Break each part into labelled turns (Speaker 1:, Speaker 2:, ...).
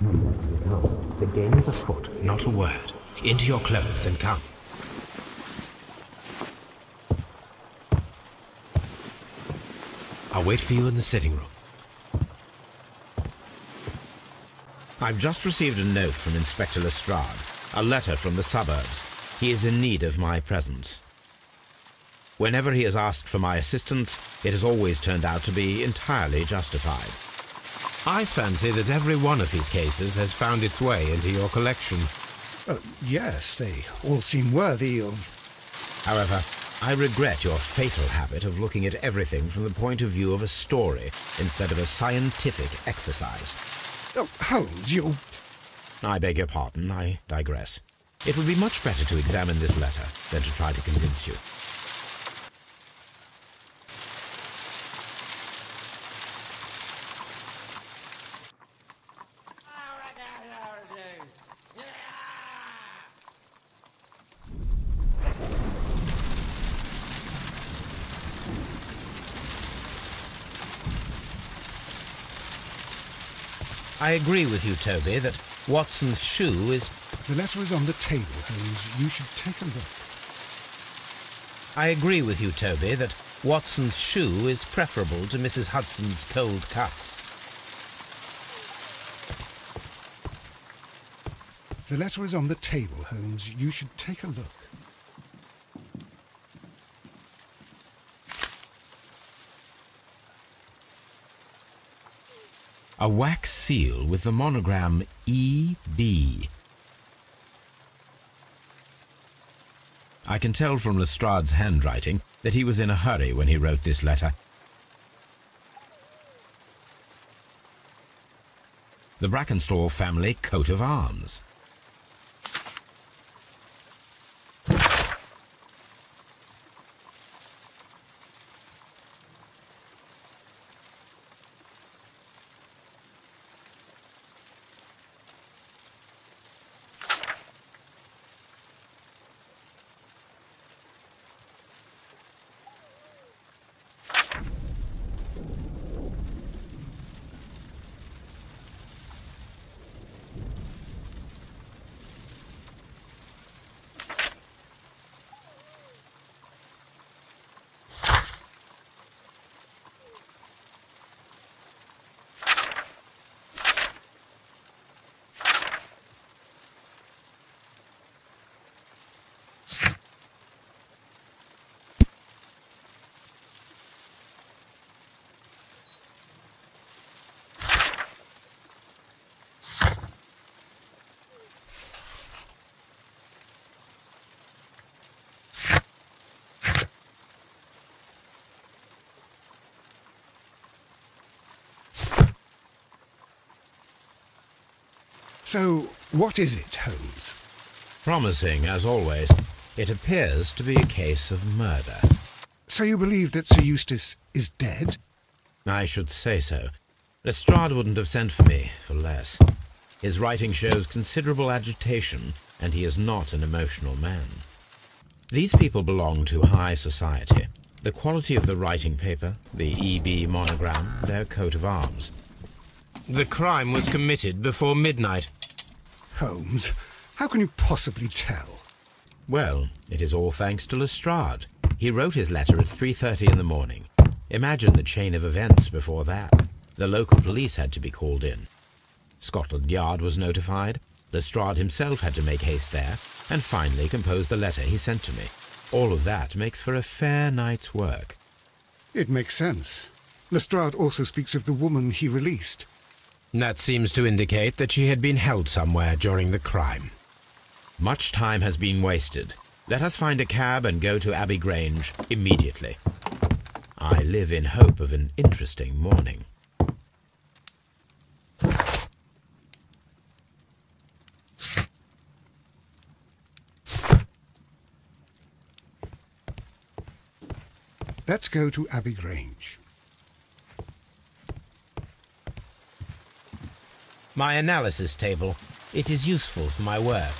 Speaker 1: The game is afoot.
Speaker 2: Not a word. Into your clothes and come. I'll wait for you in the sitting room. I've just received a note from Inspector Lestrade, a letter from the suburbs. He is in need of my presence. Whenever he has asked for my assistance, it has always turned out to be entirely justified. I fancy that every one of his cases has found its way into your collection.
Speaker 3: Uh, yes, they all seem worthy of...
Speaker 2: However, I regret your fatal habit of looking at everything from the point of view of a story instead of a scientific exercise. Oh, Holmes, you... I beg your pardon, I digress. It would be much better to examine this letter than to try to convince you. I agree with you, Toby, that Watson's shoe is...
Speaker 3: The letter is on the table, Holmes. You should take a look. I agree
Speaker 2: with you, Toby, that Watson's shoe is preferable to Mrs. Hudson's cold cuts.
Speaker 3: The letter is on the table, Holmes. You should take a look.
Speaker 2: a wax seal with the monogram EB. I can tell from Lestrade's handwriting that he was in a hurry when he wrote this letter. The Brackenstall family coat of arms.
Speaker 3: So, what is it, Holmes?
Speaker 2: Promising, as always. It appears to be a case of murder.
Speaker 3: So you believe that Sir Eustace is dead?
Speaker 2: I should say so. Lestrade wouldn't have sent for me for less. His writing shows considerable agitation, and he is not an emotional man. These people belong to high society. The quality of the writing paper, the EB monogram, their coat of arms. The crime was committed before midnight.
Speaker 3: Holmes, how can you possibly tell?
Speaker 2: Well, it is all thanks to Lestrade. He wrote his letter at 3.30 in the morning. Imagine the chain of events before that. The local police had to be called in. Scotland Yard was notified, Lestrade himself had to make haste there, and finally compose the letter he sent to me. All of that makes for a fair
Speaker 3: night's work. It makes sense. Lestrade also speaks of the woman he released,
Speaker 2: that seems to indicate that she had been held somewhere during the crime. Much time has been wasted. Let us find a cab and go to Abbey Grange immediately. I live in hope of an interesting morning.
Speaker 3: Let's go to Abbey Grange.
Speaker 2: my analysis table. It is useful for my work.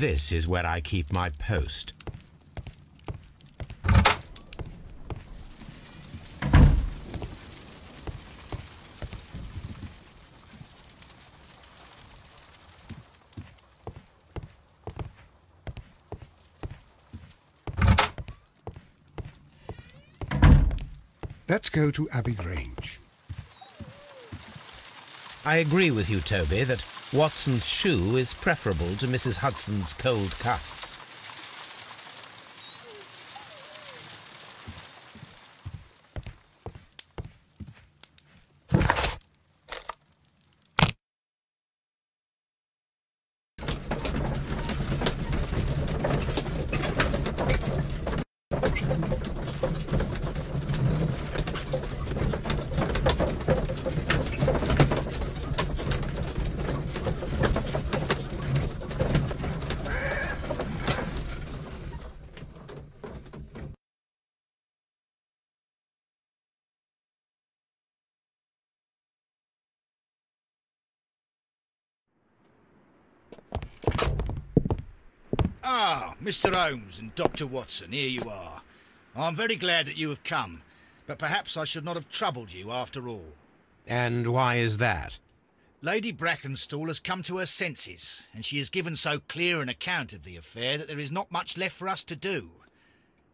Speaker 2: This is where I keep my post.
Speaker 3: Let's go to Abbey Grange.
Speaker 2: I agree with you, Toby, that Watson's shoe is preferable to Mrs. Hudson's cold cuts.
Speaker 4: Mr. Holmes and Dr. Watson, here you are. I'm very glad that you have come, but perhaps I should not have troubled you after all.
Speaker 2: And why is that?
Speaker 4: Lady Brackenstall has come to her senses, and she has given so clear an account of the affair that there is not much left for us to do.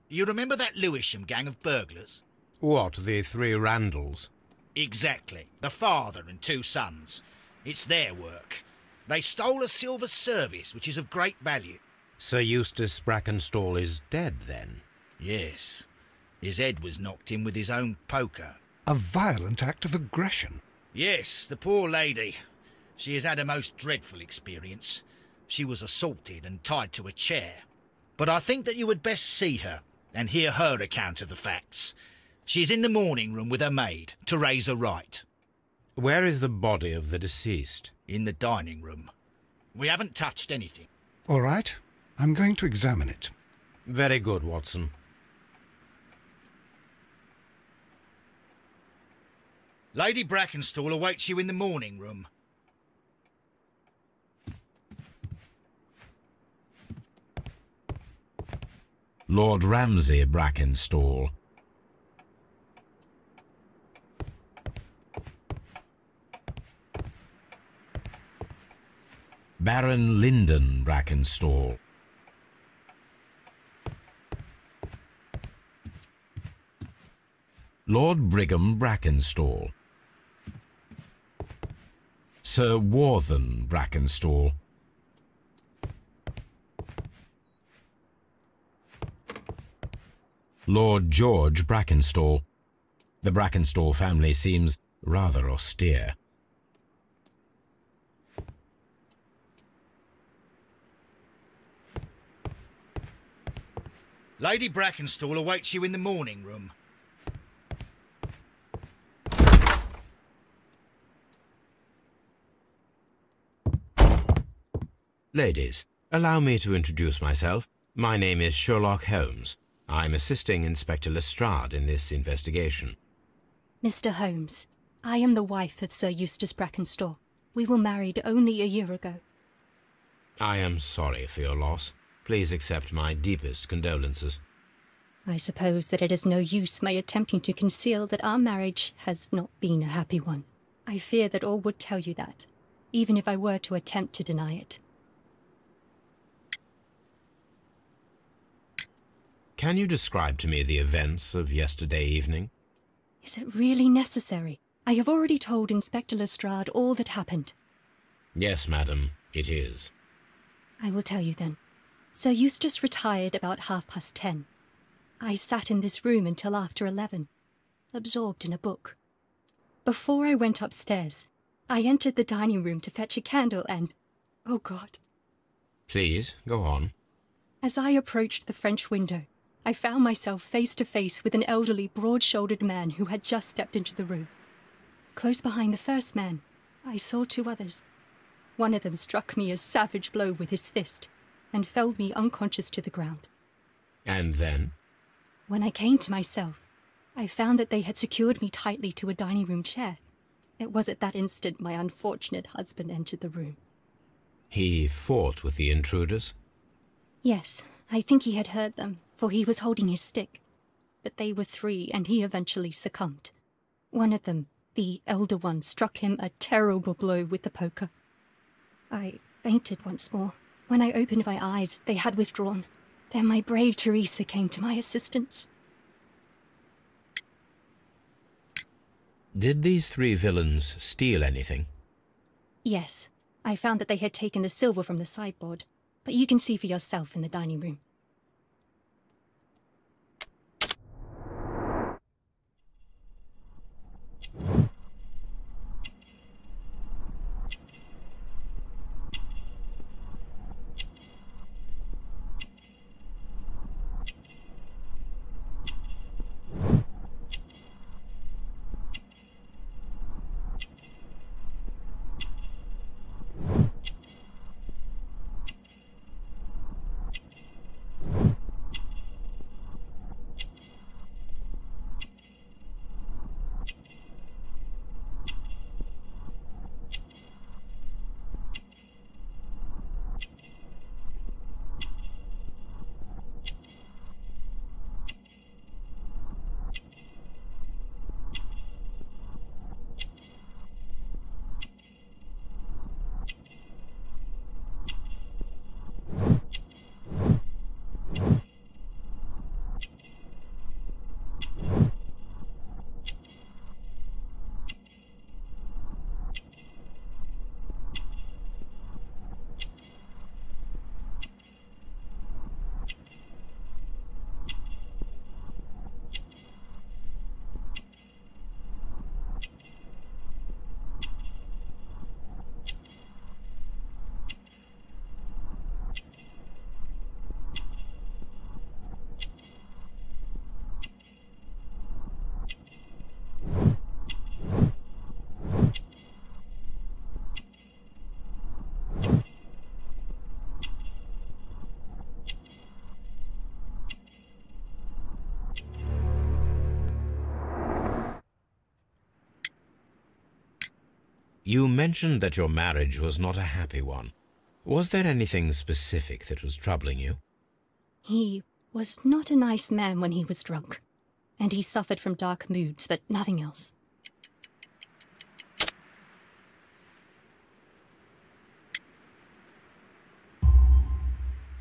Speaker 4: You remember that Lewisham gang of burglars?
Speaker 2: What, the three Randalls?
Speaker 4: Exactly. The father and two sons. It's their work. They stole a silver service, which is of great value. Sir Eustace Brackenstall is dead, then? Yes. His head was knocked in with his own poker.
Speaker 3: A violent act of aggression?
Speaker 4: Yes, the poor lady. She has had a most dreadful experience. She was assaulted and tied to a chair. But I think that you would best see her and hear her account of the facts. She's in the morning room with her maid, Teresa Wright. Where is the body of the deceased? In the dining room. We haven't touched anything.
Speaker 3: All right. I'm going to examine it. Very good, Watson.
Speaker 4: Lady Brackenstall awaits you in the morning room.
Speaker 2: Lord Ramsay Brackenstall. Baron Lyndon Brackenstall. Lord Brigham Brackenstall, Sir Warthen Brackenstall, Lord George Brackenstall. The Brackenstall family seems rather austere.
Speaker 4: Lady Brackenstall awaits you in the morning room.
Speaker 2: Ladies, allow me to introduce myself. My name is Sherlock Holmes. I'm assisting Inspector Lestrade in this investigation.
Speaker 5: Mr. Holmes, I am the wife of Sir Eustace Brackenstall. We were married only a year ago.
Speaker 2: I am sorry for your loss. Please accept my deepest condolences.
Speaker 5: I suppose that it is no use my attempting to conceal that our marriage has not been a happy one. I fear that all would tell you that, even if I were to attempt to deny it.
Speaker 2: Can you describe to me the events of yesterday evening?
Speaker 5: Is it really necessary? I have already told Inspector Lestrade all that happened.
Speaker 2: Yes, madam, it is.
Speaker 5: I will tell you then. Sir Eustace retired about half past ten. I sat in this room until after eleven, absorbed in a book. Before I went upstairs, I entered the dining room to fetch a candle and... Oh, God.
Speaker 2: Please, go on.
Speaker 5: As I approached the French window, I found myself face to face with an elderly, broad-shouldered man who had just stepped into the room. Close behind the first man, I saw two others. One of them struck me a savage blow with his fist and felled me unconscious to the ground.
Speaker 2: And then?
Speaker 5: When I came to myself, I found that they had secured me tightly to a dining room chair. It was at that instant my unfortunate husband entered the room.
Speaker 2: He fought with the intruders?
Speaker 5: Yes, I think he had heard them, for he was holding his stick. But they were three, and he eventually succumbed. One of them, the elder one, struck him a terrible blow with the poker. I fainted once more. When I opened my eyes, they had withdrawn. Then my brave Teresa came to my assistance.
Speaker 2: Did these three villains steal anything?
Speaker 5: Yes. I found that they had taken the silver from the sideboard, but you can see for yourself in the dining room.
Speaker 2: You mentioned that your marriage was not a happy one. Was there anything specific that was troubling you?
Speaker 5: He was not a nice man when he was drunk, and he suffered from dark moods, but nothing else.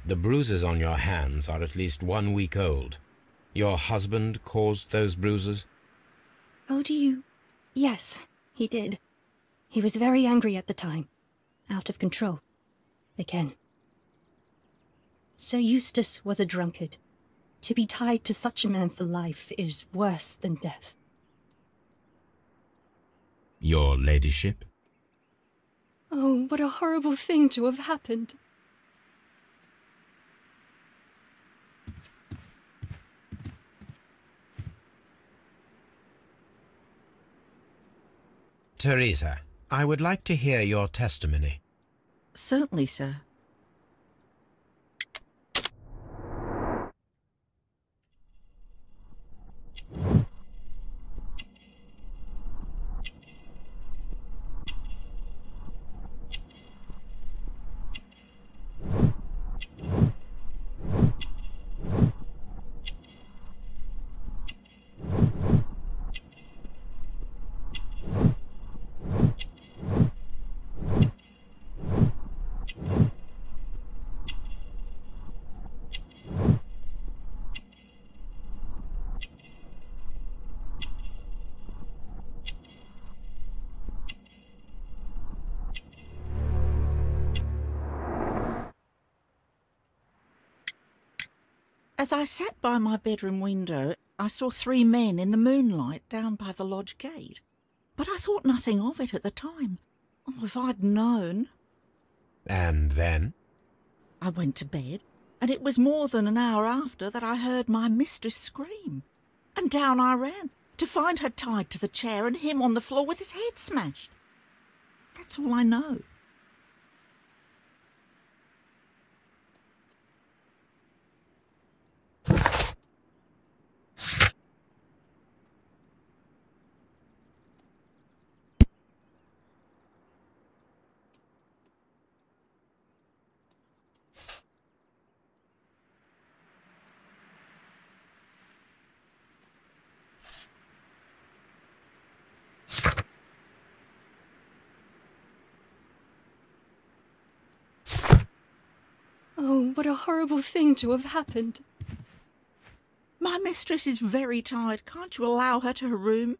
Speaker 2: The bruises on your hands are at least one week old. Your husband caused those bruises?
Speaker 5: Oh, do you? Yes, he did. He was very angry at the time, out of control. Again. Sir Eustace was a drunkard. To be tied to such a man for life is worse than death.
Speaker 2: Your ladyship?
Speaker 5: Oh, what a horrible thing to have happened.
Speaker 2: Teresa, I would like to hear your testimony.
Speaker 6: Certainly, sir. As I sat by my bedroom window, I saw three men in the moonlight down by the lodge gate. But I thought nothing of it at the time. Oh, if I'd known.
Speaker 2: And then?
Speaker 6: I went to bed, and it was more than an hour after that I heard my mistress scream. And down I ran, to find her tied to the chair and him on the floor with his head smashed. That's all I know.
Speaker 5: Oh, what a horrible thing to have happened.
Speaker 6: My mistress is very tired. Can't you allow her to her room?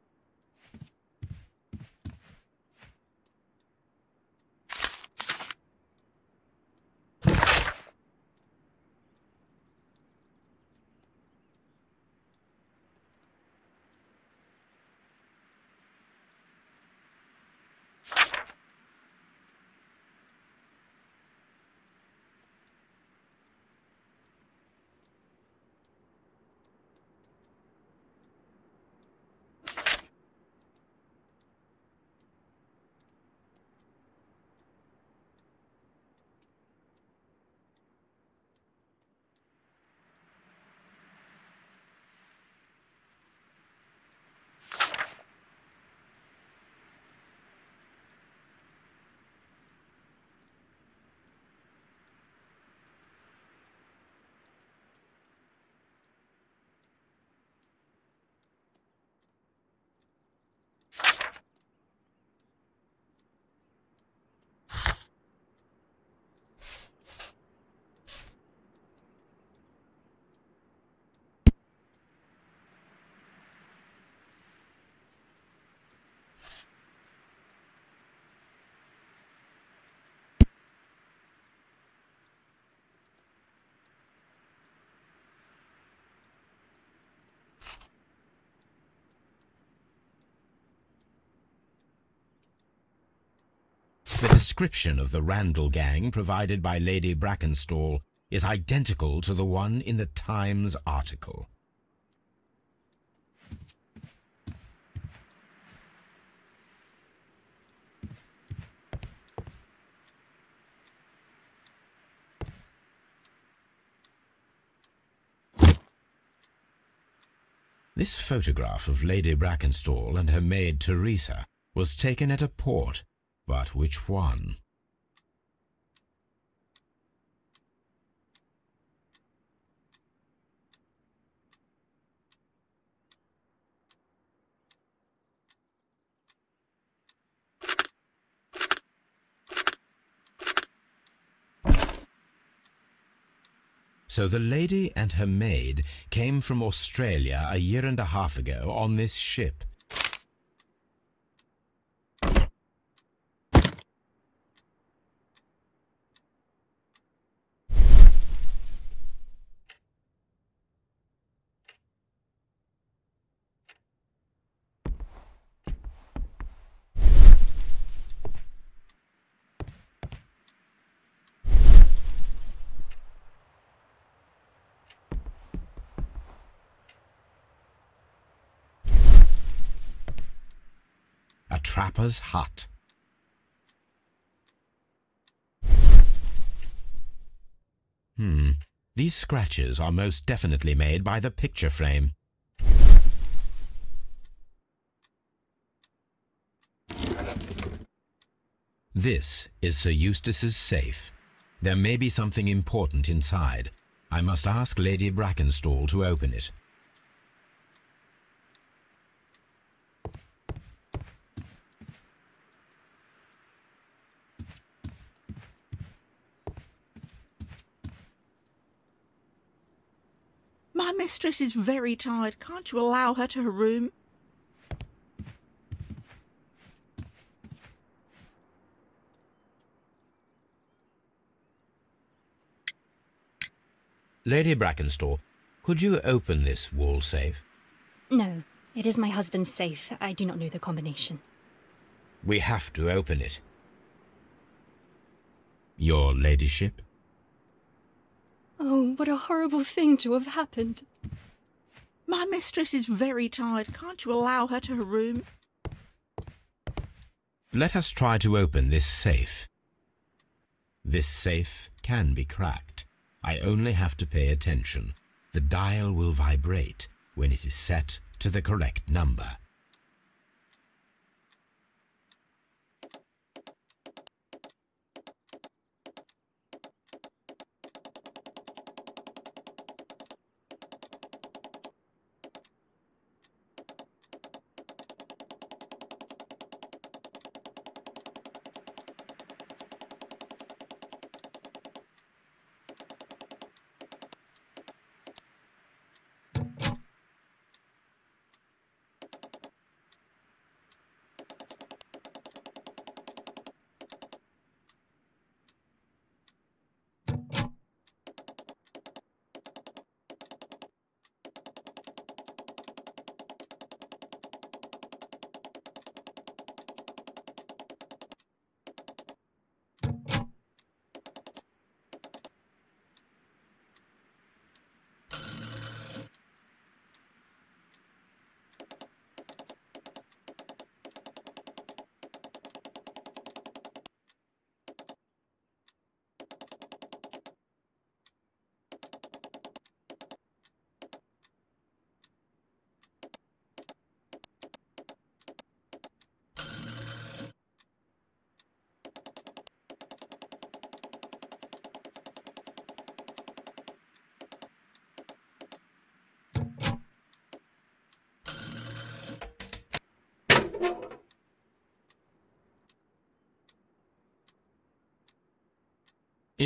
Speaker 2: The description of the Randall gang provided by Lady Brackenstall is identical to the one in the Times article. This photograph of Lady Brackenstall and her maid Teresa was taken at a port but which one? So the lady and her maid came from Australia a year and a half ago on this ship. Papa's hut. Hmm, these scratches are most definitely made by the picture frame. This is Sir Eustace's safe. There may be something important inside. I must ask Lady Brackenstall to open it.
Speaker 6: mistress is very tired. Can't you allow her to her room?
Speaker 2: Lady Brackenstall, could you open this wall safe?
Speaker 5: No, it is my husband's safe. I do not know the combination.
Speaker 2: We have to open it. Your ladyship?
Speaker 5: Oh, what a horrible thing to have
Speaker 6: happened. My mistress is very tired. Can't you allow her to her room?
Speaker 2: Let us try to open this safe. This safe can be cracked. I only have to pay attention. The dial will vibrate when it is set to the correct number.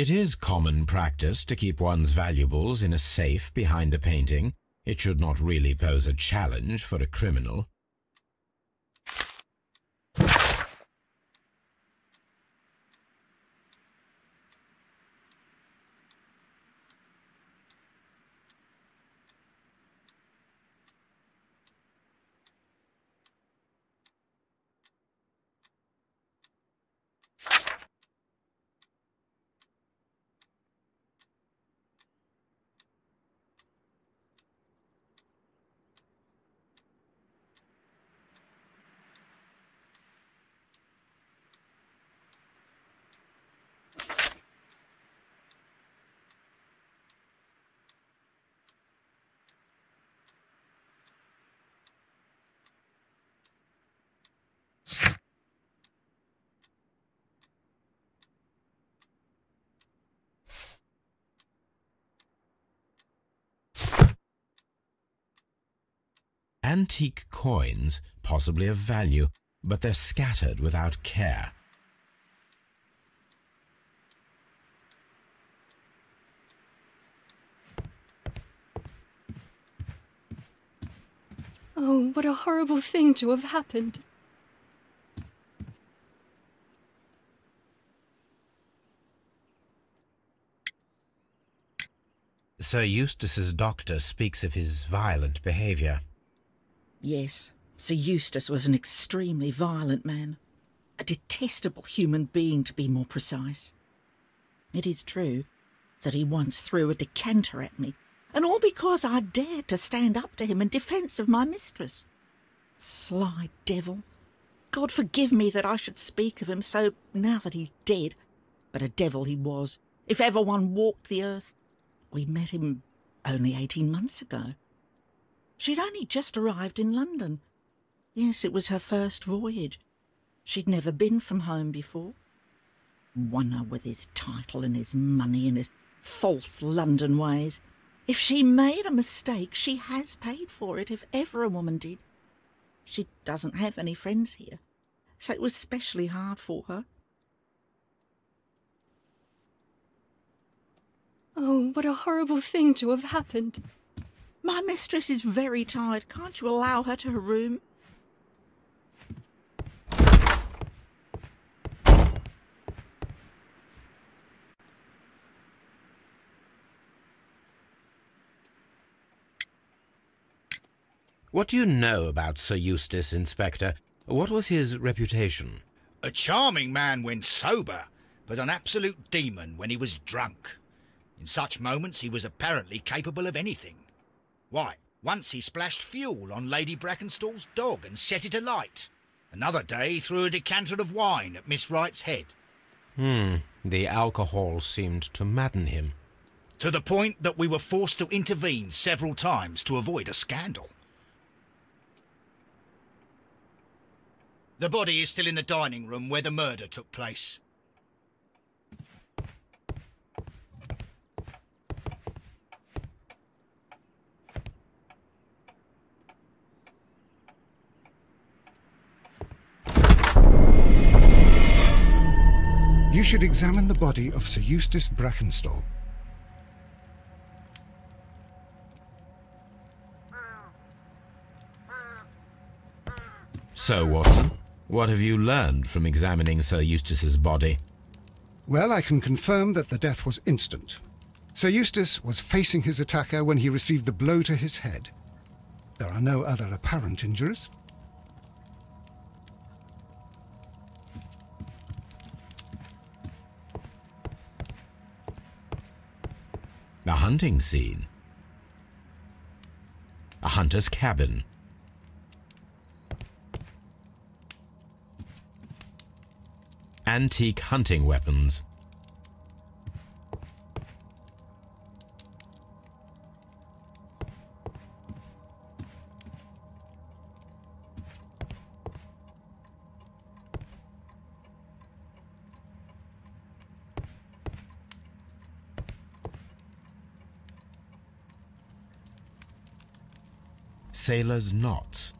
Speaker 2: It is common practice to keep one's valuables in a safe behind a painting. It should not really pose a challenge for a criminal. antique coins, possibly of value, but they're scattered without care.
Speaker 5: Oh, what a horrible thing to have happened.
Speaker 2: Sir Eustace's doctor speaks of his violent behaviour.
Speaker 6: Yes, Sir Eustace was an extremely violent man. A detestable human being, to be more precise. It is true that he once threw a decanter at me, and all because I dared to stand up to him in defence of my mistress. Sly devil. God forgive me that I should speak of him so now that he's dead. But a devil he was, if ever one walked the earth. We met him only eighteen months ago. She'd only just arrived in London. Yes, it was her first voyage. She'd never been from home before. Wunner with his title and his money and his false London ways. If she made a mistake, she has paid for it, if ever a woman did. She doesn't have any friends here, so it was specially hard for her. Oh, what a horrible thing to have happened. My mistress is very tired. Can't you allow her to her room?
Speaker 2: What do you know about Sir Eustace, Inspector? What was his reputation?
Speaker 4: A charming man when sober, but an absolute demon when he was drunk. In such moments, he was apparently capable of anything. Why? once he splashed fuel on Lady Brackenstall's dog and set it alight. Another day he threw a decanter of wine at Miss Wright's head.
Speaker 2: Hmm, the alcohol seemed to madden him.
Speaker 4: To the point that we were forced to intervene several times to avoid a scandal. The body is still in the dining room where the murder took place.
Speaker 3: You should examine the body of Sir Eustace Brackenstall.
Speaker 2: So, Watson, what have you learned from examining Sir Eustace's body?
Speaker 3: Well, I can confirm that the death was instant. Sir Eustace was facing his attacker when he received the blow to his head. There are no other apparent injuries.
Speaker 2: a hunting scene, a hunter's cabin, antique hunting weapons, sailor's knot.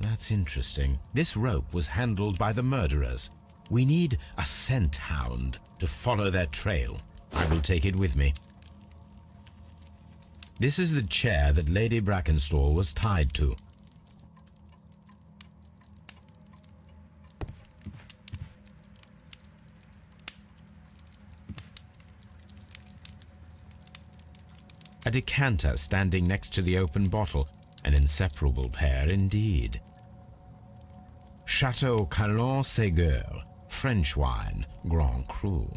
Speaker 2: That's interesting. This rope was handled by the murderers. We need a scent hound to follow their trail. I will take it with me. This is the chair that Lady Brackenstall was tied to. A decanter standing next to the open bottle an inseparable pair indeed. Chateau Calon Ségur, French wine, Grand Cru.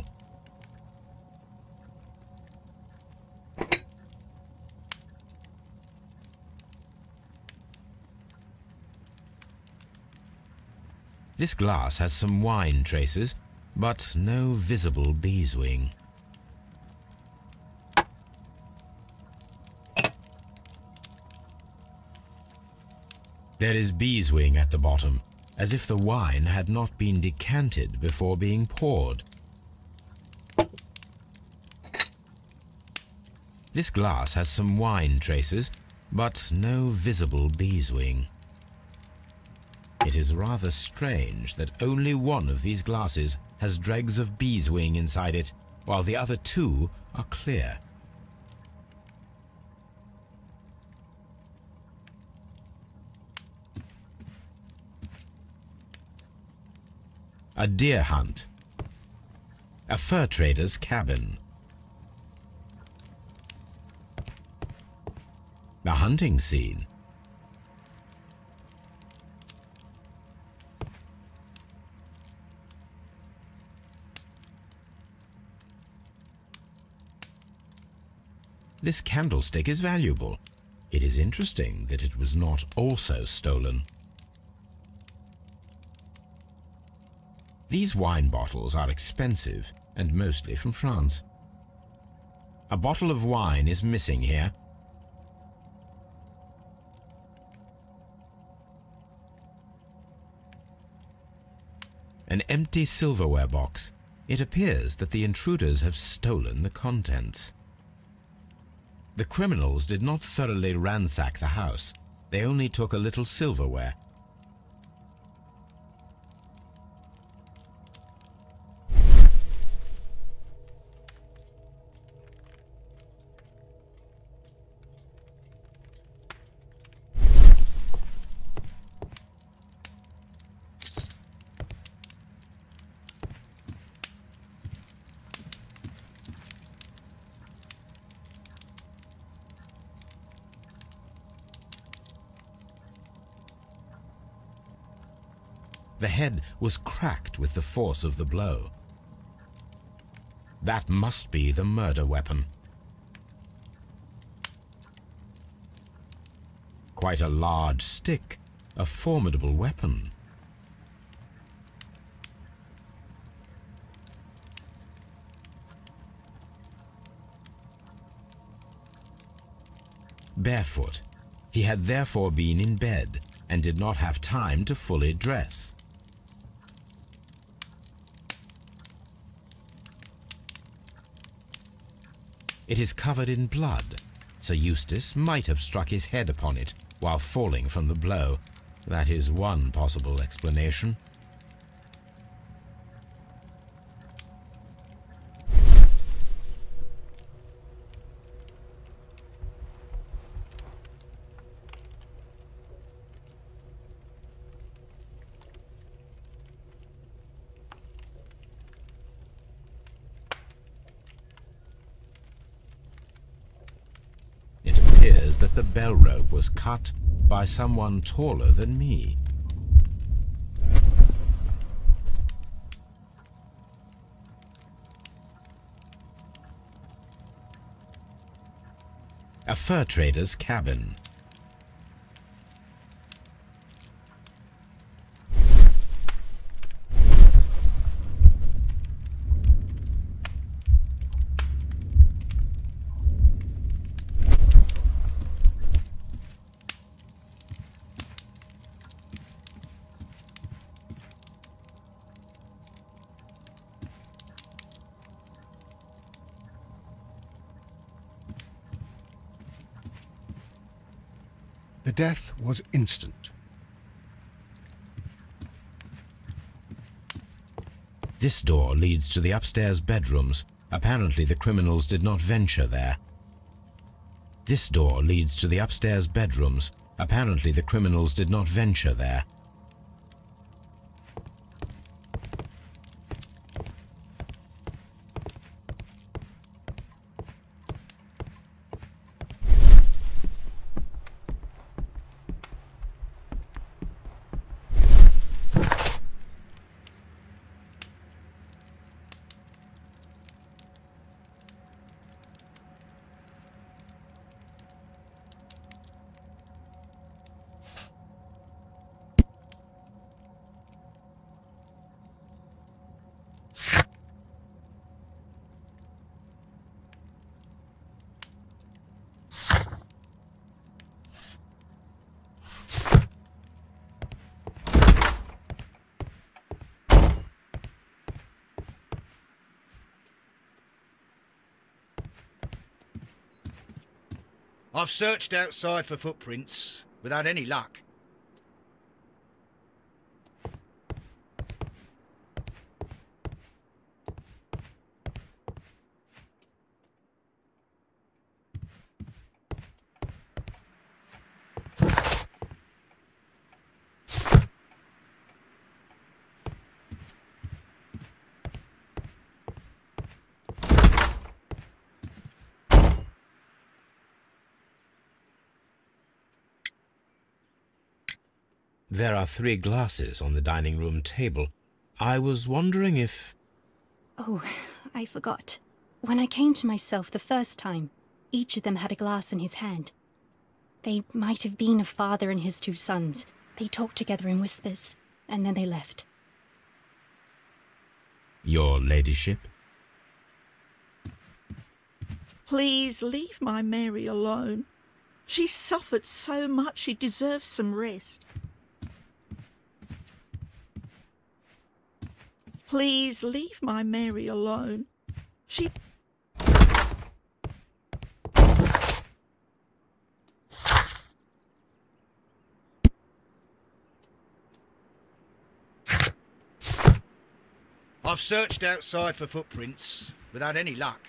Speaker 2: This glass has some wine traces, but no visible beeswing. There is bee's wing at the bottom, as if the wine had not been decanted before being poured. This glass has some wine traces, but no visible bee's wing. It is rather strange that only one of these glasses has dregs of beeswing inside it, while the other two are clear. a deer hunt, a fur trader's cabin, a hunting scene, This candlestick is valuable. It is interesting that it was not also stolen. These wine bottles are expensive and mostly from France. A bottle of wine is missing here. An empty silverware box. It appears that the intruders have stolen the contents. The criminals did not thoroughly ransack the house. They only took a little silverware was cracked with the force of the blow. That must be the murder weapon. Quite a large stick, a formidable weapon. Barefoot, he had therefore been in bed and did not have time to fully dress. It is covered in blood. Sir Eustace might have struck his head upon it while falling from the blow. That is one possible explanation. bell rope was cut by someone taller than me. A fur trader's cabin.
Speaker 3: death was instant.
Speaker 2: This door leads to the upstairs bedrooms. Apparently the criminals did not venture there. This door leads to the upstairs bedrooms. Apparently the criminals did not venture there.
Speaker 4: searched outside for footprints without any luck.
Speaker 2: our three glasses on the dining room table. I was wondering if...
Speaker 5: Oh, I forgot. When I came to myself the first time, each of them had a glass in his hand. They might have been a father and his two sons. They talked together in whispers, and then they left.
Speaker 2: Your ladyship?
Speaker 6: Please leave my Mary alone. She suffered so much she deserves some rest. Please leave my Mary alone. She...
Speaker 4: I've searched outside for footprints without any luck.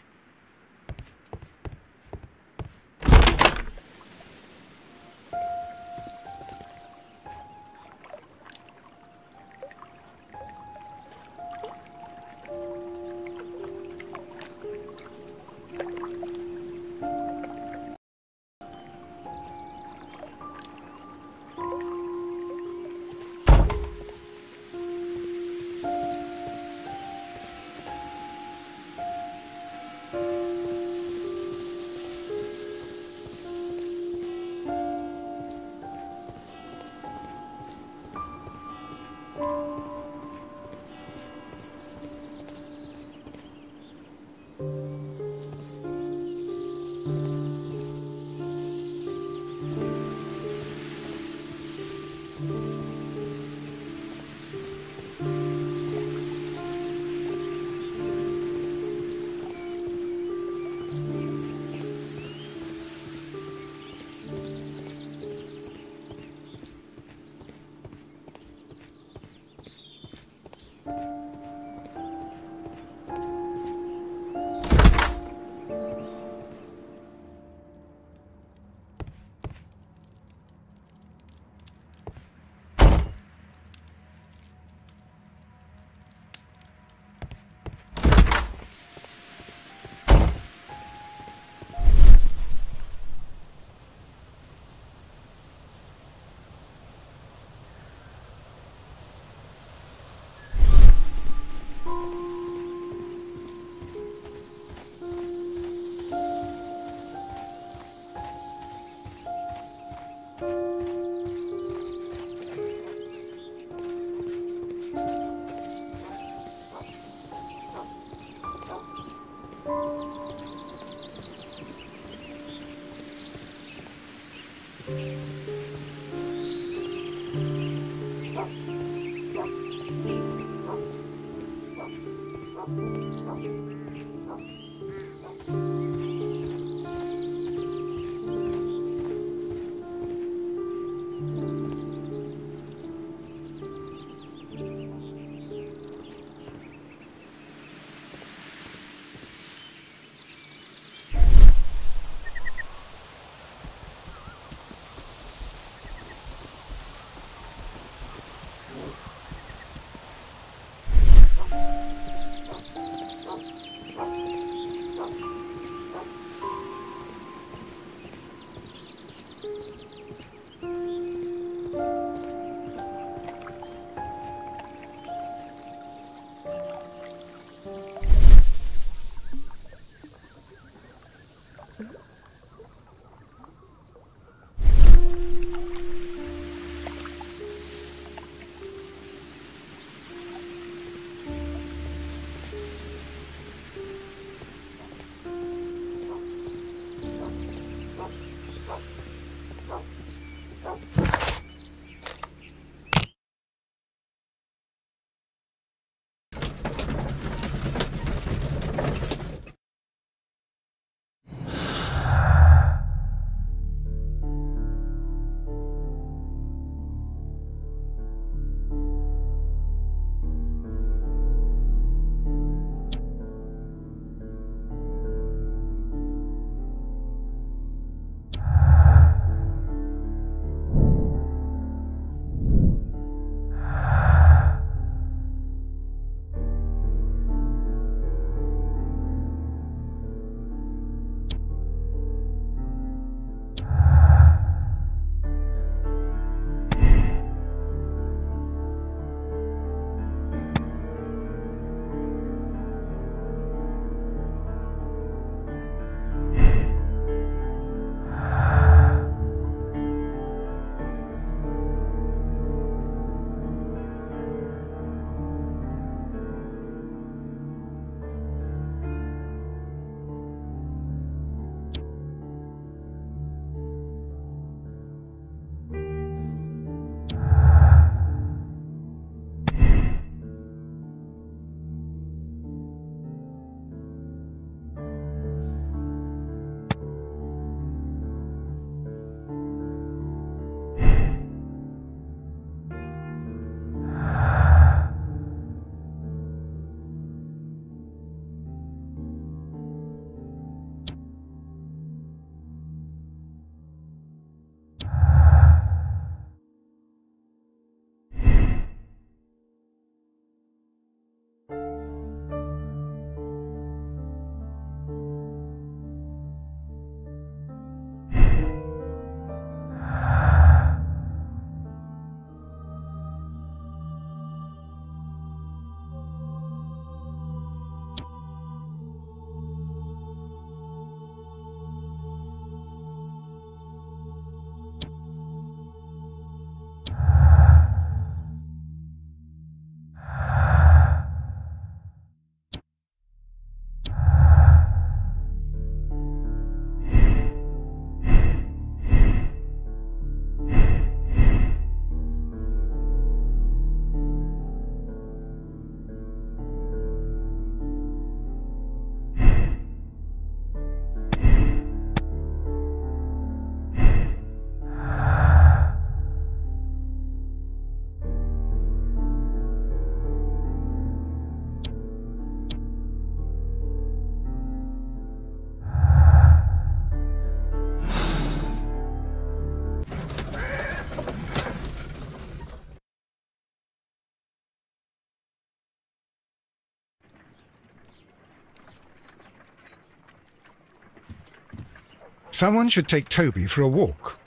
Speaker 3: Someone should take Toby for a walk.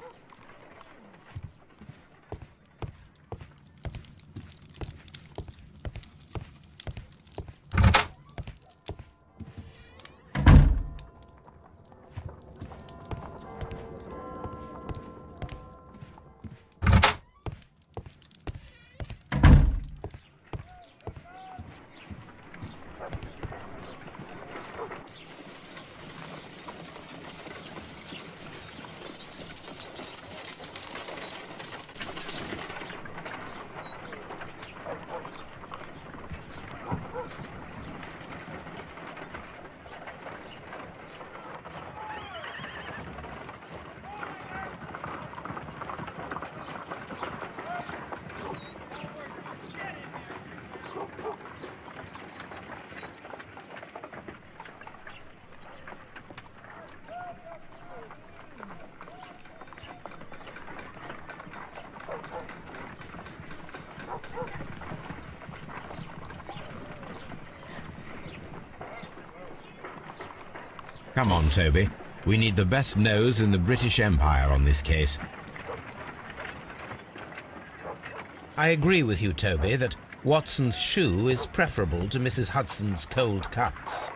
Speaker 2: Come on, Toby. We need the best nose in the British Empire on this case. I agree with you, Toby, that Watson's shoe is preferable to Mrs. Hudson's cold cuts.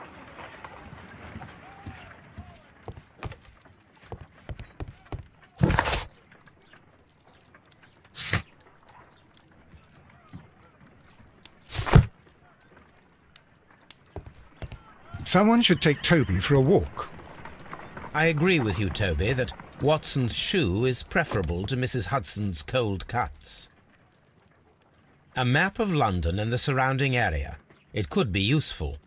Speaker 3: Someone should take Toby for a walk.
Speaker 2: I agree with you, Toby, that Watson's shoe is preferable to Mrs. Hudson's cold cuts. A map of London and the surrounding area. It could be useful.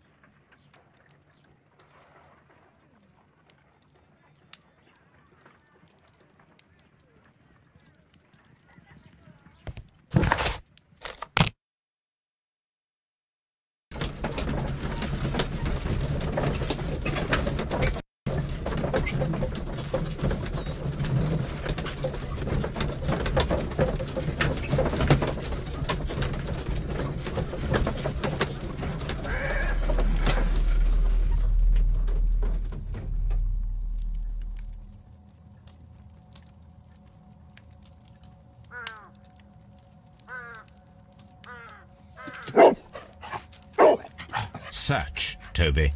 Speaker 2: Kobe.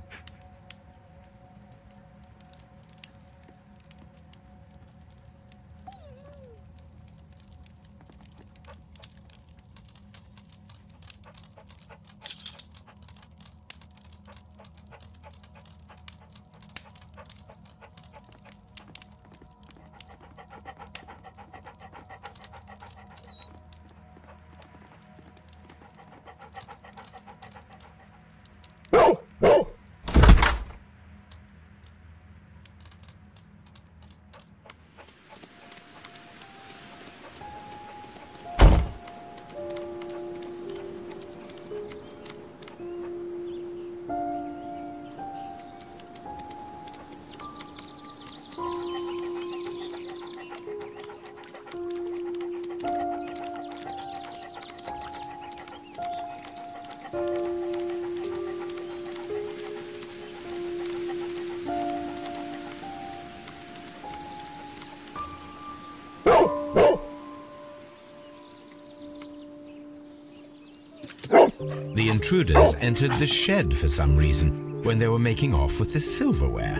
Speaker 2: The intruders entered the shed for some reason when they were making off with the silverware.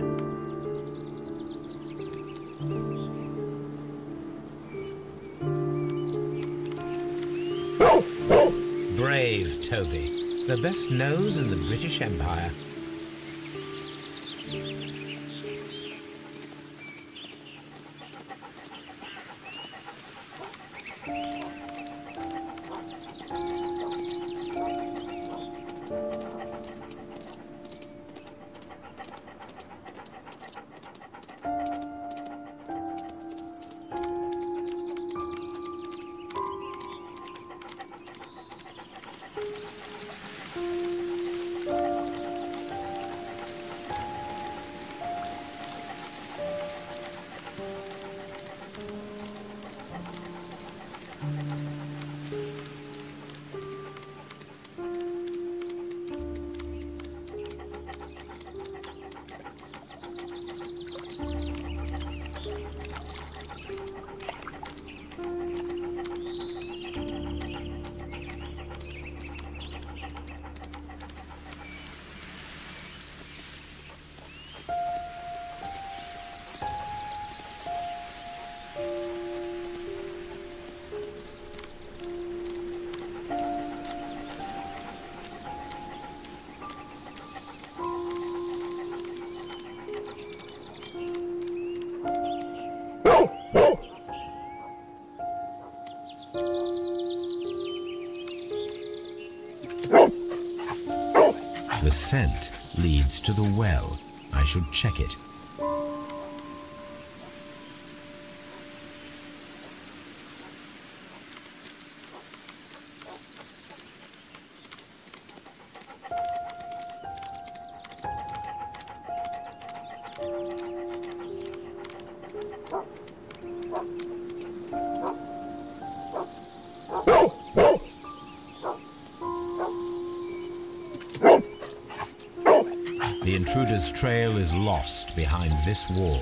Speaker 1: Oh, oh.
Speaker 2: Brave Toby, the best nose in the British Empire. well. I should check it. trail is lost behind this wall.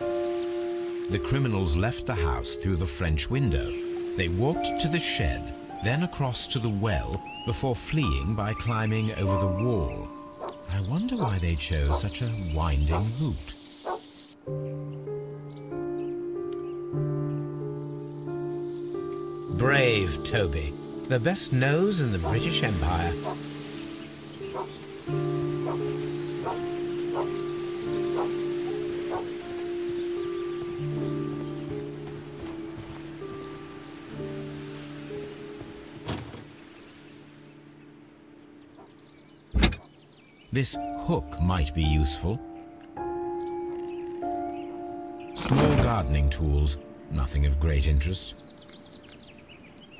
Speaker 2: The criminals left the house through the French window. They walked to the shed, then across to the well, before fleeing by climbing over the wall. I wonder why they chose such a winding route. Brave Toby, the best nose in the British Empire. This hook might be useful. Small gardening tools, nothing of great interest.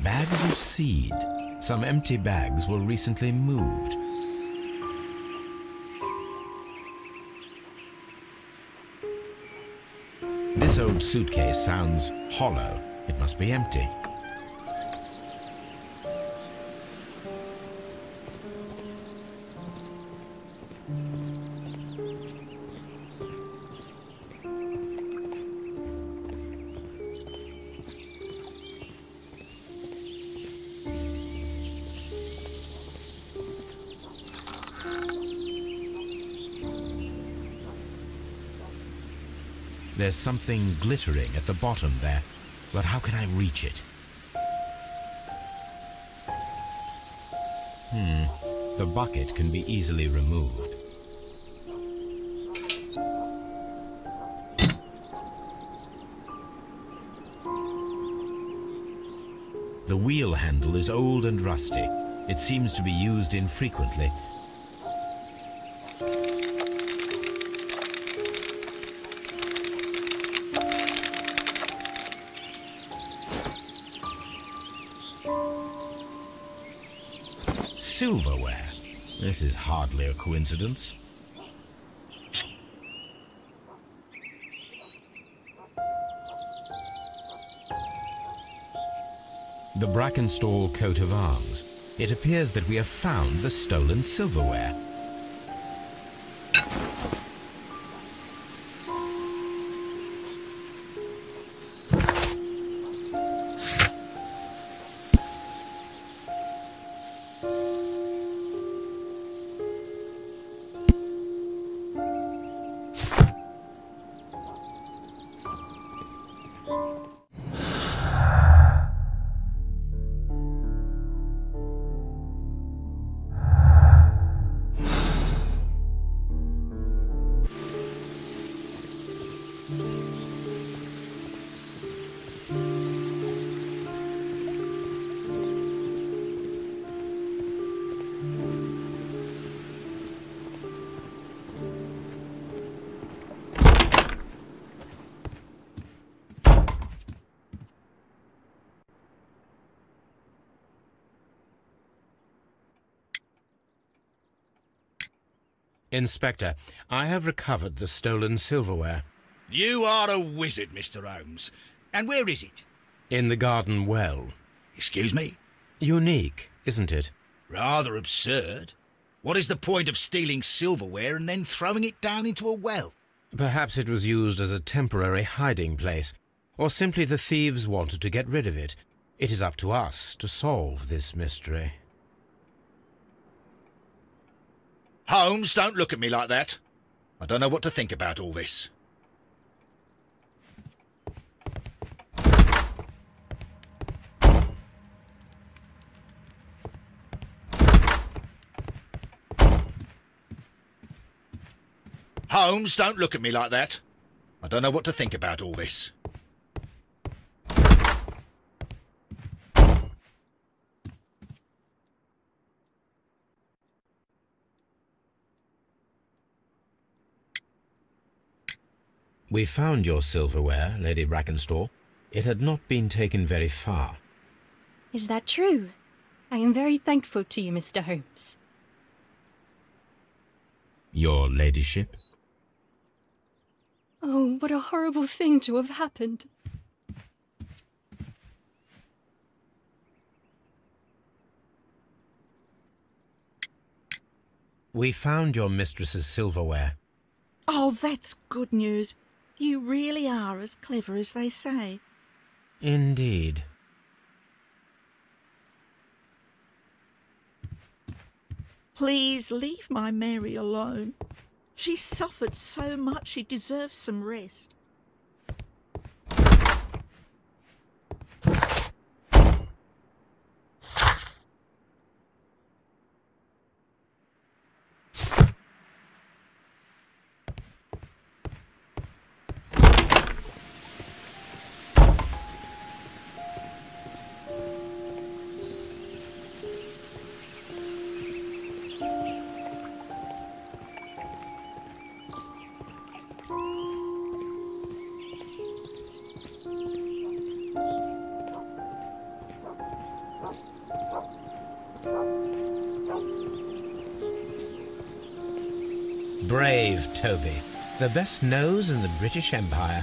Speaker 2: Bags of seed. Some empty bags were recently moved. This old suitcase sounds hollow. It must be empty. There's something glittering at the bottom there, but how can I reach it? Hmm, the bucket can be easily removed. The wheel handle is old and rusty. It seems to be used infrequently, This is hardly a coincidence. The Brackenstall coat of arms. It appears that we have found the stolen silverware. Inspector, I have recovered the stolen silverware.
Speaker 4: You are a wizard, Mr. Holmes. And where is it?
Speaker 2: In the garden well. Excuse me? Unique, isn't it?
Speaker 4: Rather absurd. What is the point of stealing silverware and then throwing it down into a well?
Speaker 2: Perhaps it was used as a temporary hiding place, or simply the thieves wanted to get rid of it. It is up to us to solve this mystery.
Speaker 4: Holmes, don't look at me like that. I don't know what to think about all this. Holmes, don't look at me like that. I don't know what to think about all this.
Speaker 2: We found your silverware, Lady Brackenstall. It had not been taken very far.
Speaker 5: Is that true? I am very thankful to you, Mr. Holmes.
Speaker 2: Your ladyship?
Speaker 5: Oh, what a horrible thing to have happened.
Speaker 2: We found your mistress's silverware.
Speaker 6: Oh, that's good news. You really are as clever as they say.
Speaker 2: Indeed.
Speaker 6: Please leave my Mary alone. She suffered so much she deserves some rest.
Speaker 2: Toby, the best nose in the British Empire.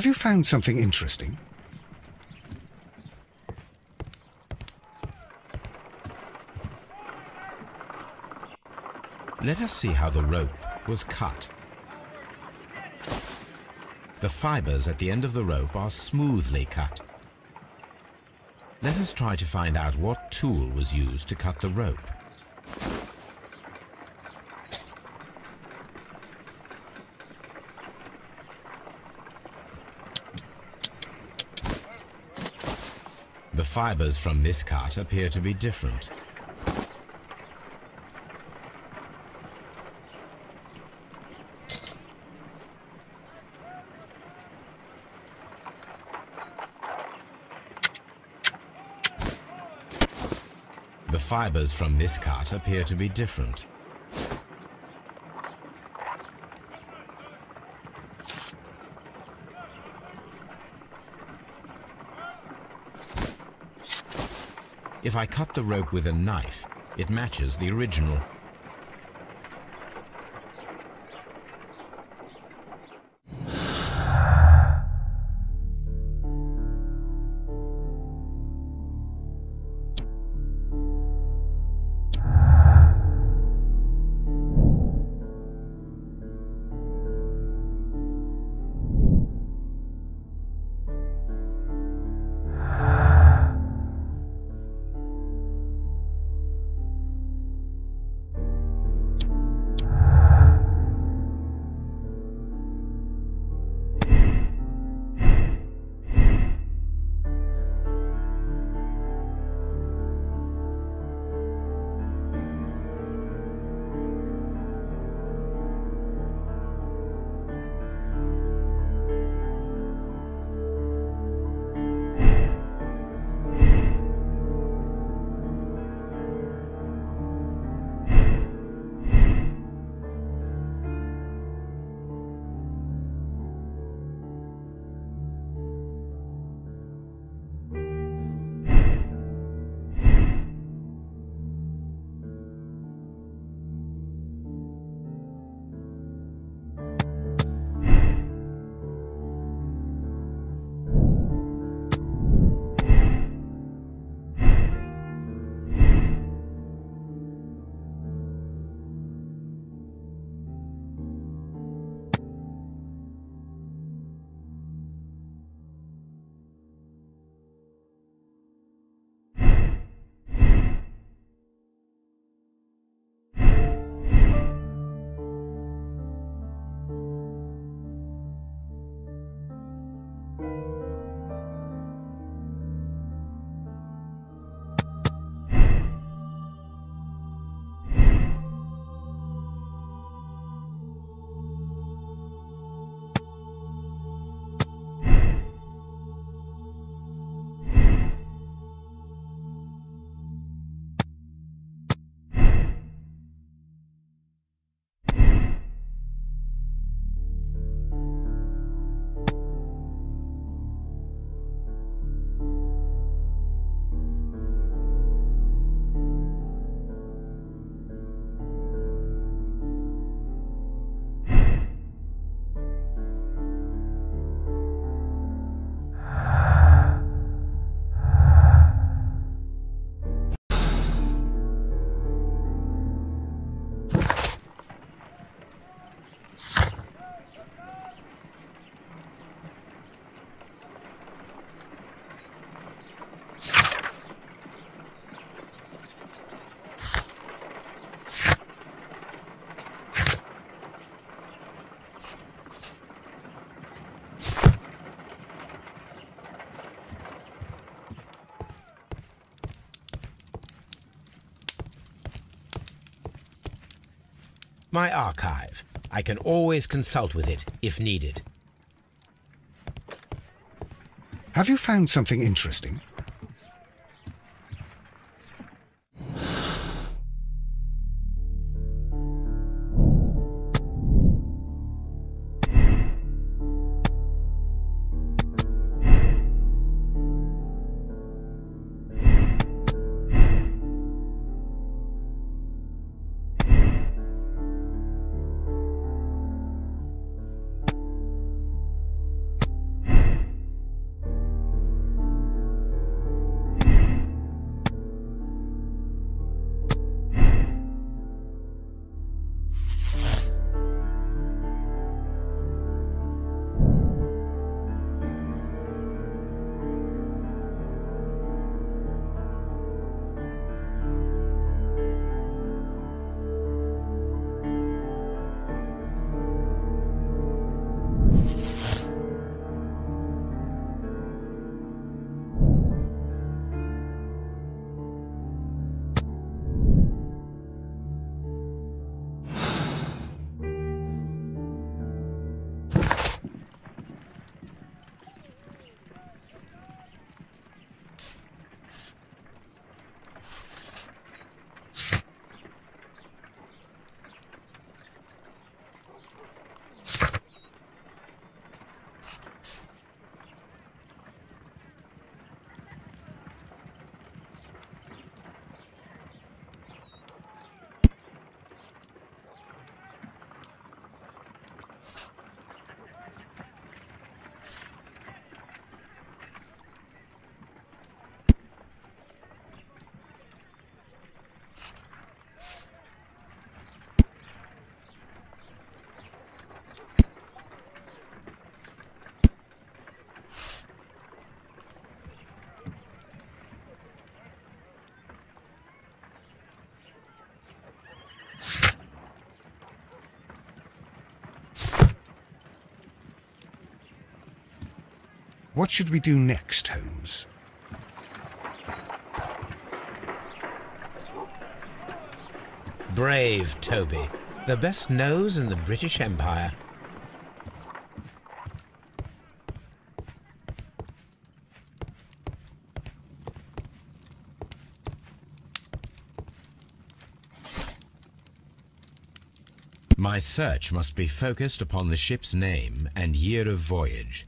Speaker 3: Have you found something interesting?
Speaker 2: Let us see how the rope was cut. The fibers at the end of the rope are smoothly cut. Let us try to find out what tool was used to cut the rope. The fibers from this cut appear to be different. The fibers from this cut appear to be different. If I cut the rope with a knife, it matches the original. my archive. I can always consult with it if needed.
Speaker 3: Have you found something interesting? What should we do next, Holmes?
Speaker 2: Brave Toby. The best nose in the British Empire. My search must be focused upon the ship's name and year of voyage.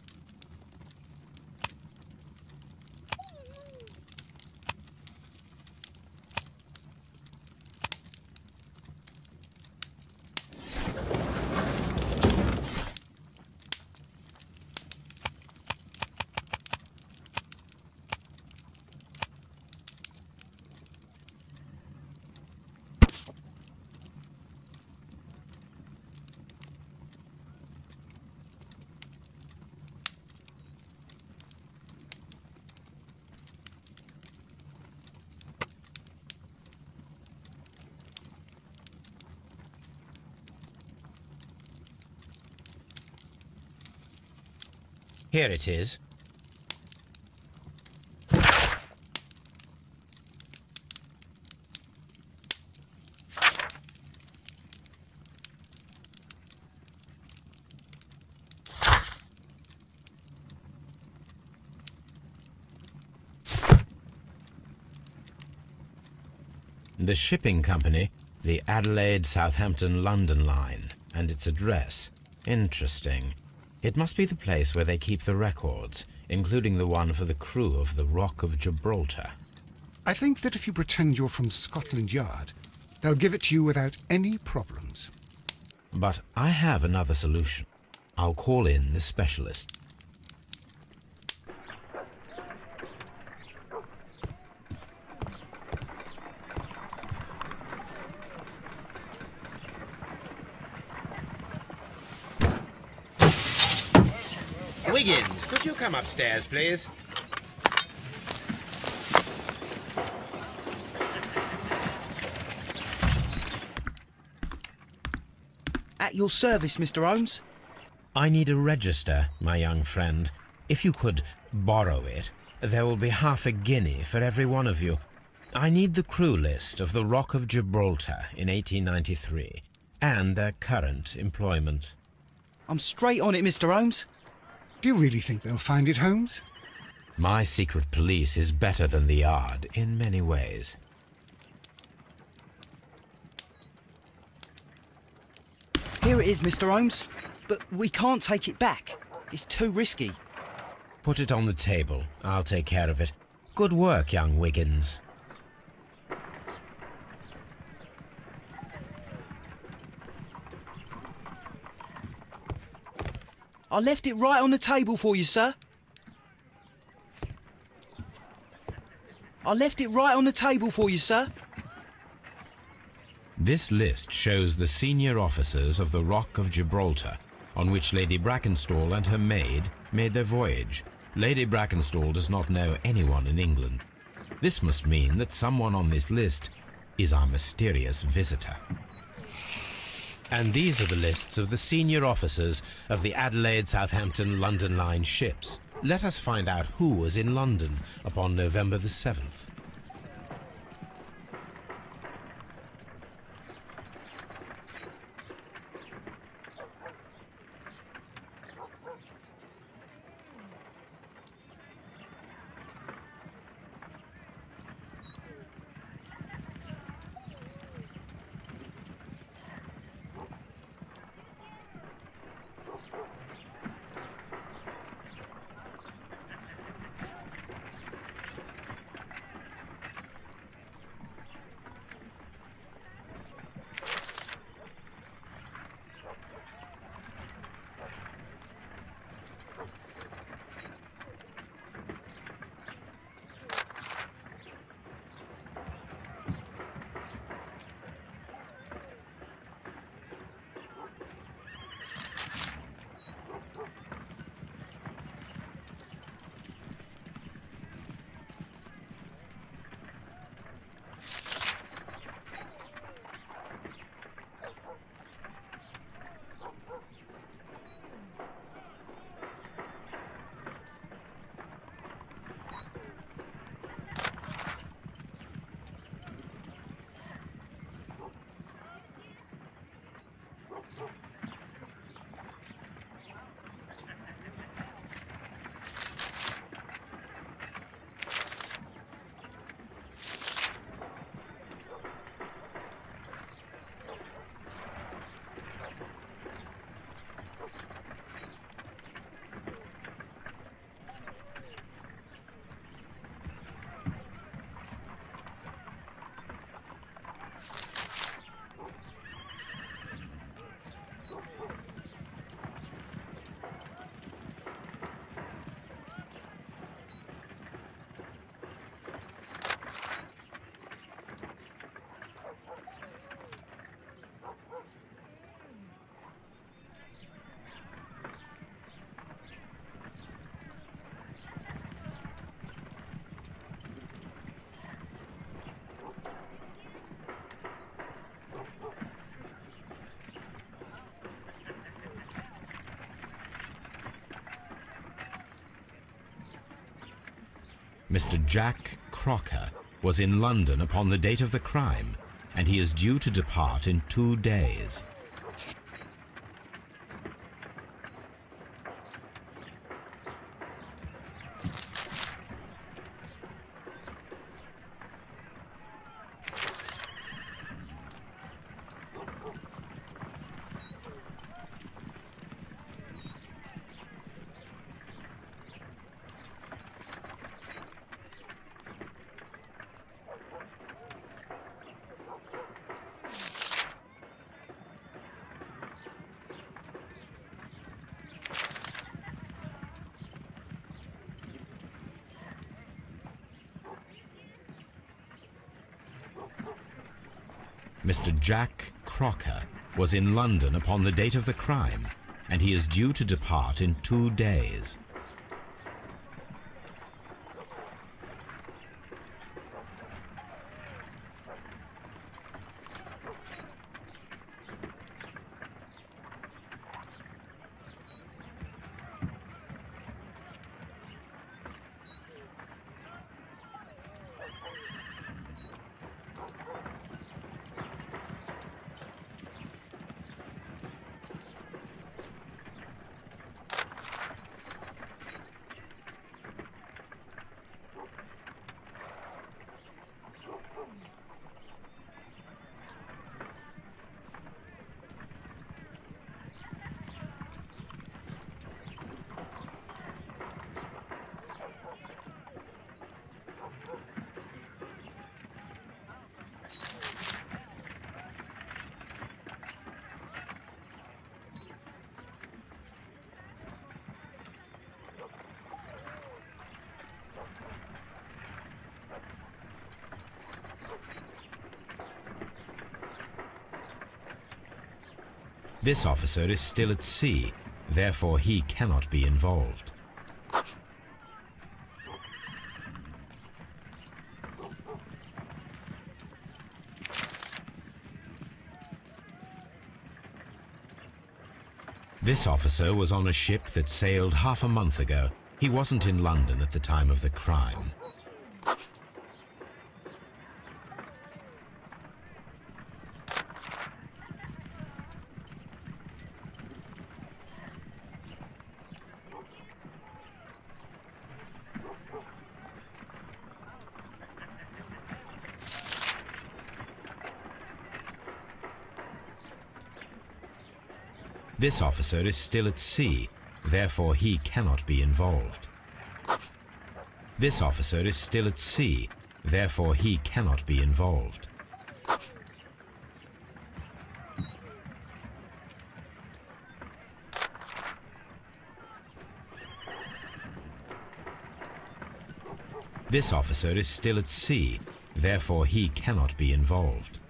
Speaker 2: Here it is. the shipping company, the Adelaide Southampton London line, and its address. Interesting. It must be the place where they keep the records, including the one for the crew of the Rock of Gibraltar.
Speaker 3: I think that if you pretend you're from Scotland Yard, they'll give it to you without any problems.
Speaker 2: But I have another solution. I'll call in the specialist. Come upstairs, please.
Speaker 4: At your service, Mr. Holmes.
Speaker 2: I need a register, my young friend. If you could borrow it, there will be half a guinea for every one of you. I need the crew list of the Rock of Gibraltar in 1893 and their current employment.
Speaker 3: I'm straight on it, Mr. Holmes. Do you really think they'll find it, Holmes?
Speaker 2: My secret police is better than the Yard in many ways.
Speaker 6: Here it is, Mr. Holmes. But we can't take it back. It's too risky.
Speaker 2: Put it on the table. I'll take care of it. Good work, young Wiggins.
Speaker 4: I left it right on the table for you, sir. I left it right on the table for you, sir.
Speaker 2: This list shows the senior officers of the Rock of Gibraltar, on which Lady Brackenstall and her maid made their voyage. Lady Brackenstall does not know anyone in England. This must mean that someone on this list is our mysterious visitor. And these are the lists of the senior officers of the Adelaide, Southampton, London Line ships. Let us find out who was in London upon November the 7th. Mr. Jack Crocker was in London upon the date of the crime, and he is due to depart in two days. Crocker was in London upon the date of the crime, and he is due to depart in two days. This officer is still at sea, therefore he cannot be involved. This officer was on a ship that sailed half a month ago. He wasn't in London at the time of the crime. This officer is still at sea, therefore he cannot be involved. This officer is still at sea, therefore he cannot be involved. This officer is still at sea, therefore he cannot be involved.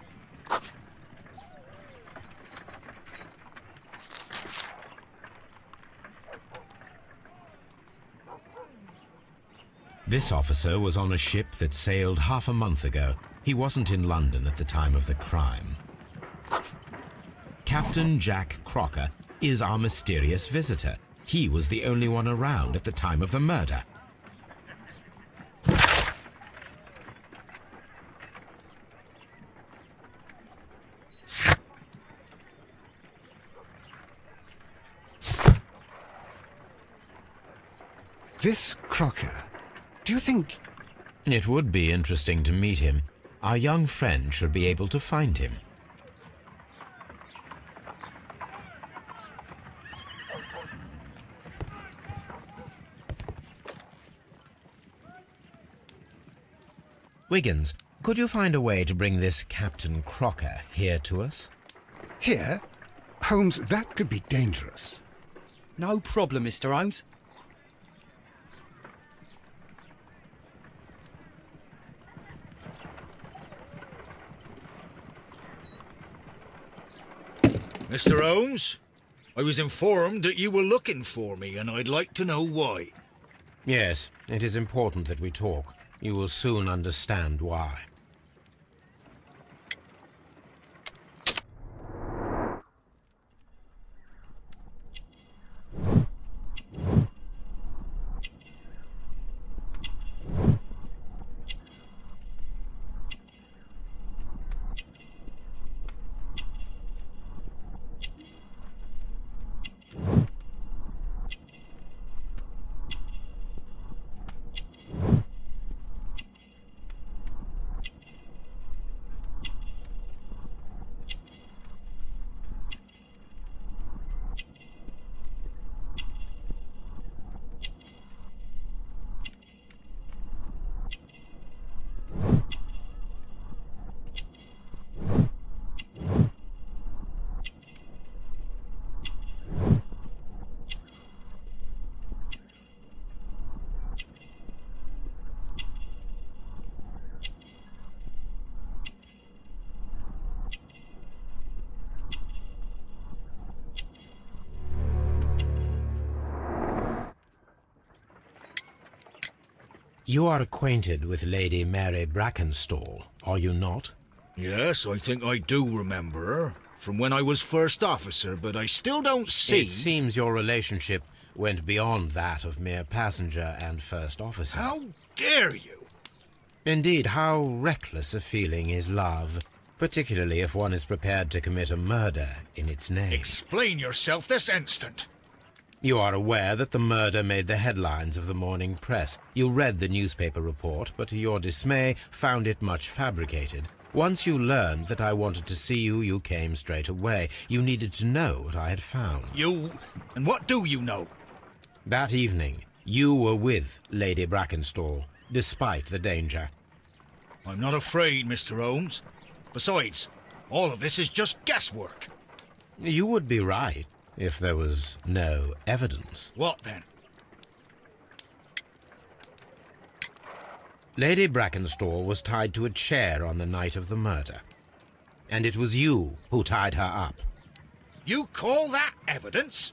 Speaker 2: This officer was on a ship that sailed half a month ago. He wasn't in London at the time of the crime. Captain Jack Crocker is our mysterious visitor. He was the only one around at the time of the murder.
Speaker 3: This Crocker do you think...
Speaker 2: It would be interesting to meet him. Our young friend should be able to find him. Wiggins, could you find a way to bring this Captain Crocker
Speaker 3: here to us? Here? Holmes, that could be dangerous.
Speaker 4: No problem, Mr. Holmes. Mr. Holmes, I was informed that you were looking for me, and I'd like to know why.
Speaker 2: Yes, it is important that we talk. You will soon understand why. You are acquainted with Lady Mary Brackenstall, are you not?
Speaker 4: Yes, I think I do remember her. From when I was first officer, but I still don't see... It
Speaker 2: seems your relationship went beyond that of mere passenger and first officer. How
Speaker 4: dare you!
Speaker 2: Indeed, how reckless a feeling is love, particularly if one is prepared to commit a murder in its name.
Speaker 4: Explain yourself this instant!
Speaker 2: You are aware that the murder made the headlines of the morning press. You read the newspaper report, but to your dismay, found it much fabricated. Once you learned that I wanted to see you, you came straight away. You needed to know what I had found. You? And what do you know? That evening, you were with Lady Brackenstall,
Speaker 4: despite the danger. I'm not afraid, Mr. Holmes. Besides, all of this is just guesswork. You would be right. If there was
Speaker 2: no evidence. What then? Lady Brackenstall was tied to a chair on the night of the murder. And it was you who tied her up.
Speaker 4: You call that evidence?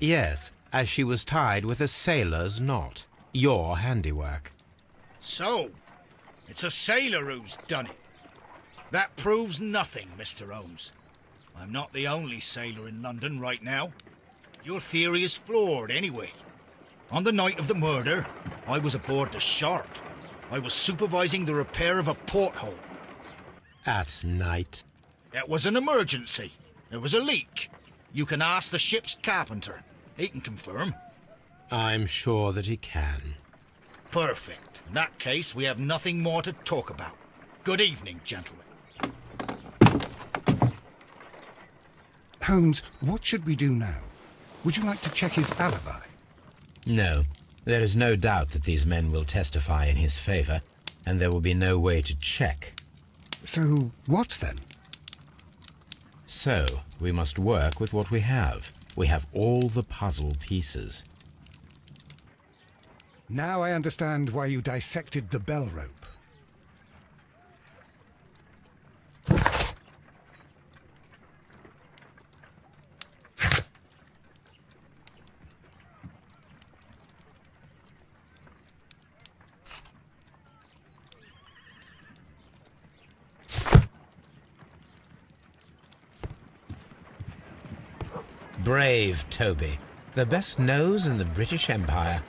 Speaker 2: Yes, as she was tied with a sailor's knot. Your handiwork.
Speaker 4: So, it's a sailor who's done it. That proves nothing, Mr. Holmes. I'm not the only sailor in London right now. Your theory is flawed anyway. On the night of the murder, I was aboard the Shark. I was supervising the repair of a porthole. At night? It was an emergency. There was a leak. You can ask the ship's carpenter. He can confirm.
Speaker 2: I'm sure that he can.
Speaker 4: Perfect. In that case, we have nothing more to talk about. Good evening, gentlemen.
Speaker 3: Holmes, what should we do now? Would you like to check his alibi?
Speaker 2: No. There is no doubt that these men will testify in his favor, and there will be no way to check.
Speaker 3: So, what then?
Speaker 2: So, we must work with what we have. We have all the puzzle pieces.
Speaker 3: Now I understand why you dissected the bell rope.
Speaker 2: Brave Toby, the best nose in the British Empire.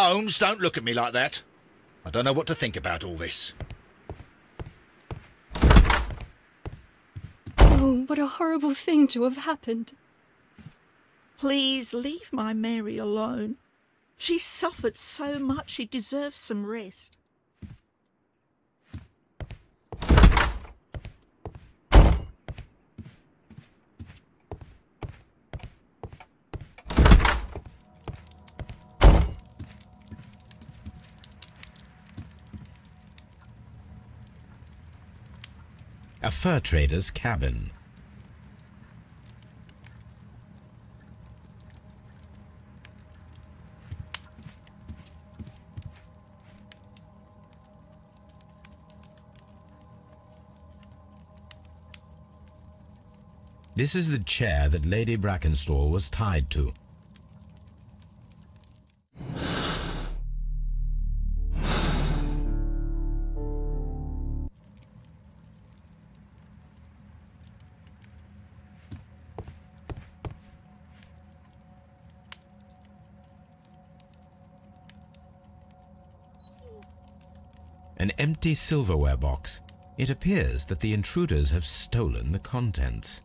Speaker 4: Holmes, don't look at me like that. I don't know what to think about all this.
Speaker 5: Oh, what a horrible
Speaker 6: thing to have happened. Please leave my Mary alone. She suffered so much she deserves some rest.
Speaker 2: fur trader's cabin. This is the chair that Lady Brackenstall was tied to. empty silverware box. It appears that the intruders have stolen the contents.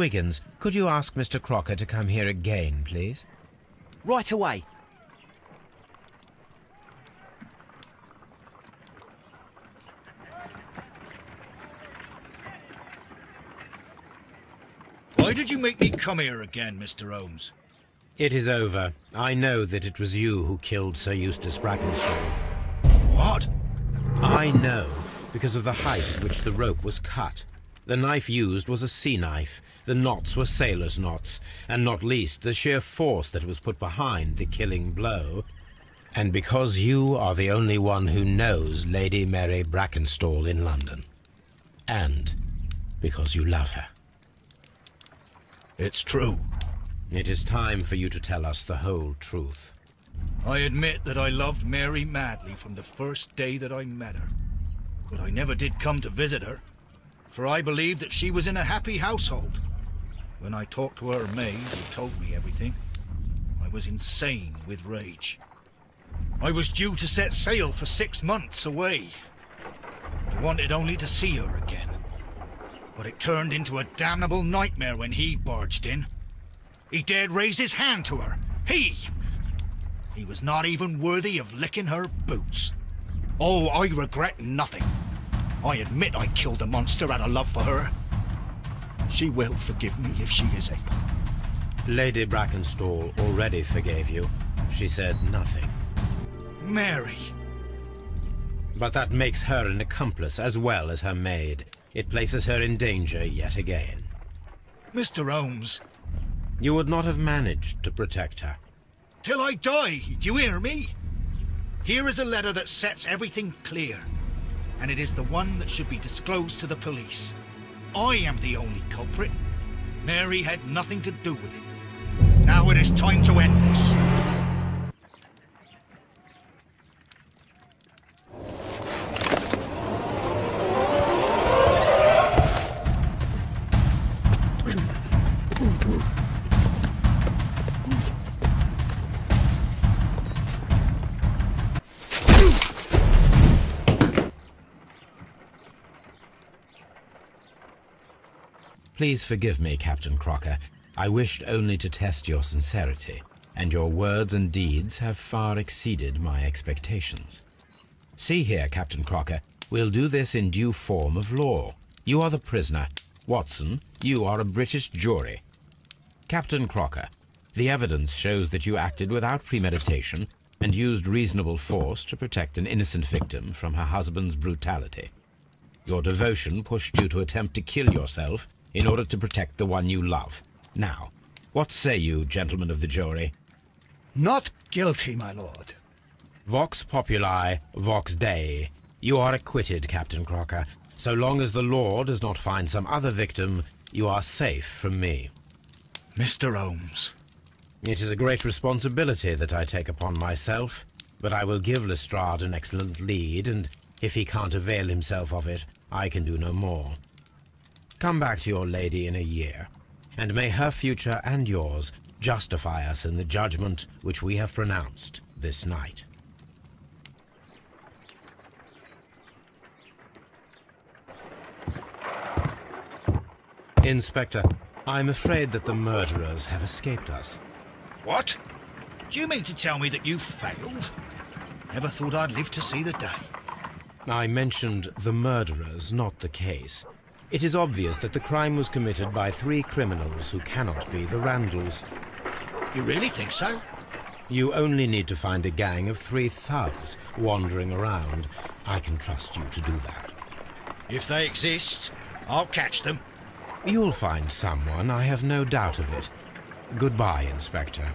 Speaker 2: Wiggins, could you ask Mr. Crocker to come here again, please? Right away.
Speaker 4: Why did you make me come here again, Mr. Holmes?
Speaker 2: It is over. I know that it was you who killed Sir Eustace Brackenstall. What? I know, because of the height at which the rope was cut. The knife used was a sea knife, the knots were sailors' knots, and not least the sheer force that was put behind the killing blow. And because you are the only one who knows Lady Mary Brackenstall in London. And because you love her. It's true. It is time for you to tell us the whole truth.
Speaker 4: I admit that I loved Mary madly from the first day that I met her. But I never did come to visit her for I believed that she was in a happy household. When I talked to her maid, who told me everything, I was insane with rage. I was due to set sail for six months away. I wanted only to see her again. But it turned into a damnable nightmare when he barged in. He dared raise his hand to her. He! He was not even worthy of licking her boots. Oh, I regret nothing. I admit I killed the monster out of love for her. She will forgive me if she is able. Lady
Speaker 2: Brackenstall already forgave you. She said nothing. Mary! But that makes her an accomplice as well as her maid. It places her in danger yet again.
Speaker 4: Mr. Holmes.
Speaker 2: You would not have managed to protect her.
Speaker 4: Till I die, do you hear me? Here is a letter that sets everything clear and it is the one that should be disclosed to the police. I am the only culprit. Mary had nothing to do with it. Now it is time to end this.
Speaker 2: Please forgive me, Captain Crocker. I wished only to test your sincerity, and your words and deeds have far exceeded my expectations. See here, Captain Crocker, we'll do this in due form of law. You are the prisoner. Watson, you are a British jury. Captain Crocker, the evidence shows that you acted without premeditation and used reasonable force to protect an innocent victim from her husband's brutality. Your devotion pushed you to attempt to kill yourself in order to protect the one you love. Now, what say you, gentlemen of the jury? Not guilty, my lord. Vox populi, vox dei. You are acquitted, Captain Crocker. So long as the law does not find some other victim, you are safe from me. Mr. Holmes. It is a great responsibility that I take upon myself, but I will give Lestrade an excellent lead, and if he can't avail himself of it, I can do no more. Come back to your lady in a year, and may her future and yours justify us in the judgment which we have pronounced this night. Inspector, I'm afraid that the murderers have escaped
Speaker 4: us. What? Do you mean to tell me that you failed? Never thought I'd live to see the day.
Speaker 2: I mentioned the murderers, not the case. It is obvious that the crime was committed by three criminals who cannot be the Randalls. You really think so? You only need to find a gang of three thugs wandering around. I can trust you to do that.
Speaker 4: If they exist,
Speaker 2: I'll catch them. You'll find someone, I have no doubt of it. Goodbye,
Speaker 1: Inspector.